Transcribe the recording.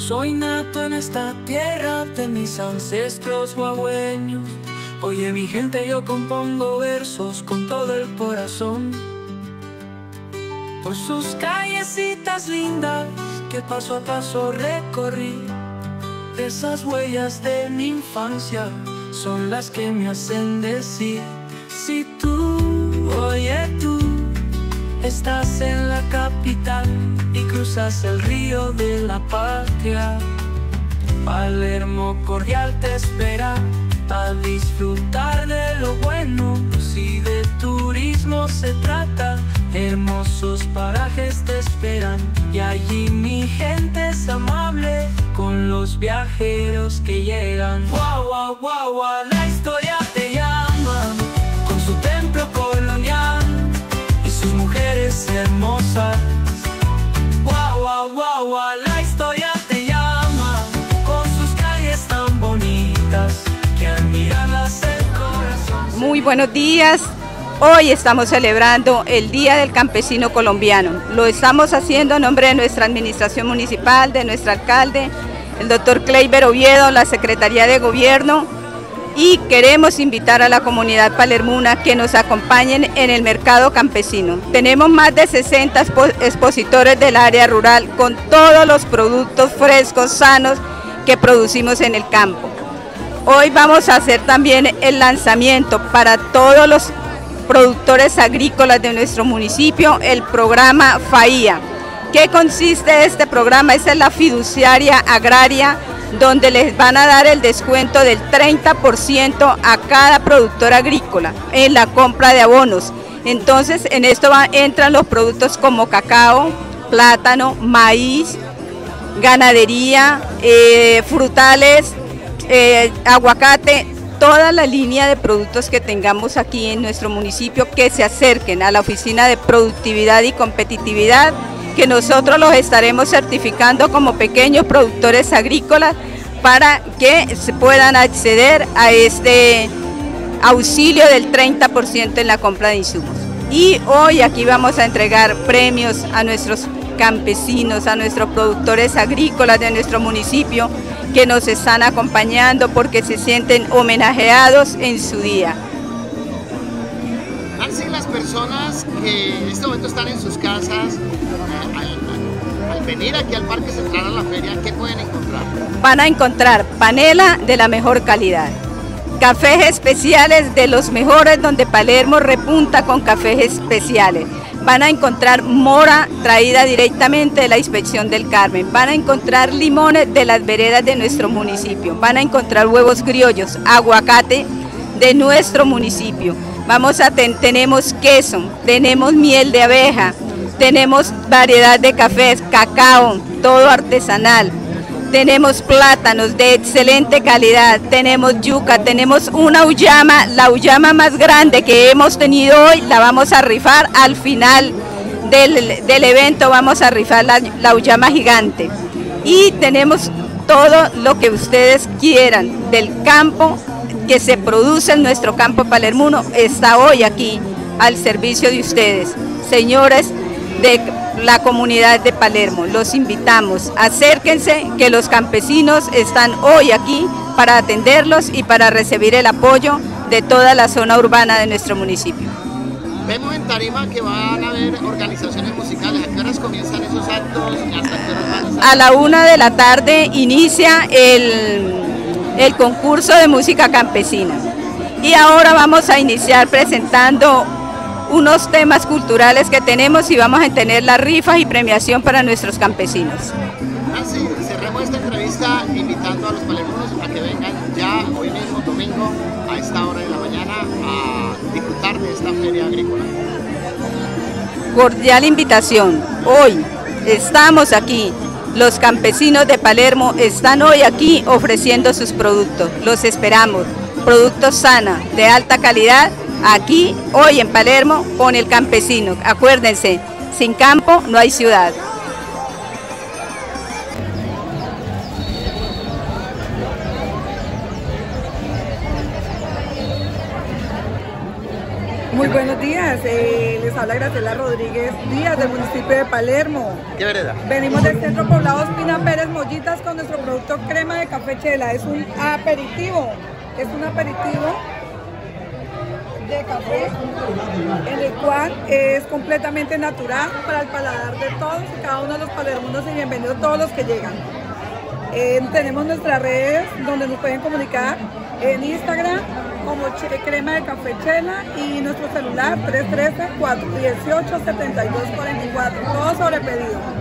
Soy nato en esta tierra de mis ancestros guagüeños. Oye mi gente, yo compongo versos con todo el corazón. Por sus callecitas lindas que paso a paso recorrí. Esas huellas de mi infancia son las que me hacen decir Si tú, oye tú, estás en la capital y cruzas el río de la patria. Palermo cordial te espera a disfrutar de lo bueno. Si de turismo se trata, hermosos parajes te esperan. Y allí mi gente es amable con los viajeros que llegan. Guau, guau, guau, Buenos días. Hoy estamos celebrando el Día del Campesino Colombiano. Lo estamos haciendo a nombre de nuestra administración municipal, de nuestro alcalde, el doctor Kleiber Oviedo, la Secretaría de Gobierno y queremos invitar a la comunidad palermuna que nos acompañen en el mercado campesino. Tenemos más de 60 expositores del área rural con todos los productos frescos, sanos que producimos en el campo. Hoy vamos a hacer también el lanzamiento para todos los productores agrícolas de nuestro municipio, el programa FAIA ¿Qué consiste este programa? Esa es la fiduciaria agraria donde les van a dar el descuento del 30% a cada productor agrícola en la compra de abonos. Entonces en esto entran los productos como cacao, plátano, maíz, ganadería, eh, frutales, eh, aguacate, toda la línea de productos que tengamos aquí en nuestro municipio que se acerquen a la Oficina de Productividad y Competitividad que nosotros los estaremos certificando como pequeños productores agrícolas para que se puedan acceder a este auxilio del 30% en la compra de insumos. Y hoy aquí vamos a entregar premios a nuestros campesinos, a nuestros productores agrícolas de nuestro municipio que nos están acompañando porque se sienten homenajeados en su día. Nancy, las personas que en este momento están en sus casas, eh, al, venir aquí al Parque Central a la feria, ¿qué pueden encontrar? Van a encontrar panela de la mejor calidad, cafés especiales de los mejores donde Palermo repunta con cafés especiales. Van a encontrar mora traída directamente de la inspección del Carmen. Van a encontrar limones de las veredas de nuestro municipio. Van a encontrar huevos criollos, aguacate de nuestro municipio Vamos a tenemos queso, tenemos miel de abeja, tenemos variedad de cafés, cacao, todo artesanal. Tenemos plátanos de excelente calidad, tenemos yuca, tenemos una uyama, la uyama más grande que hemos tenido hoy, la vamos a rifar al final del, evento, vamos a rifar la, la uyama gigante. Y tenemos todo lo que ustedes quieran del campo que se produce en nuestro campo palermuno está hoy aquí al servicio de ustedes. Señores de la comunidad de Palermo, los invitamos, acérquense que los campesinos están hoy aquí para atenderlos y para recibir el apoyo de toda la zona urbana de nuestro municipio. Vemos en Tarima que van a haber organizaciones musicales. ¿A qué horas comienzan esos actos y hasta qué horas van a A la una de la tarde inicia el el concurso de música campesina. Y ahora vamos a iniciar presentando unos temas culturales que tenemos y vamos a tener las rifas y premiación para nuestros campesinos. Así, cerremos esta entrevista invitando a los palermonos a que vengan ya hoy mismo domingo a esta hora de la mañana a disfrutar de esta feria agrícola. Cordial invitación. Hoy estamos aquí los campesinos de Palermo están hoy aquí ofreciendo sus productos. Los esperamos. Productos sana, de alta calidad, aquí, hoy en Palermo, con el campesino. Acuérdense, sin campo no hay ciudad. Muy buenos días, eh, les habla Graciela Rodríguez Díaz del municipio de Palermo. ¿Qué vereda? Venimos del centro poblado Espina Pérez Mollitas con nuestro producto crema de café chela. Es un aperitivo, es un aperitivo de café en el cual es completamente natural para el paladar de todos y cada uno de los palermonos y bienvenidos todos los que llegan. Tenemos nuestras redes donde nos pueden comunicar en Instagram como crema de café chela y nuestro celular 313 418 7244 todo sobre pedido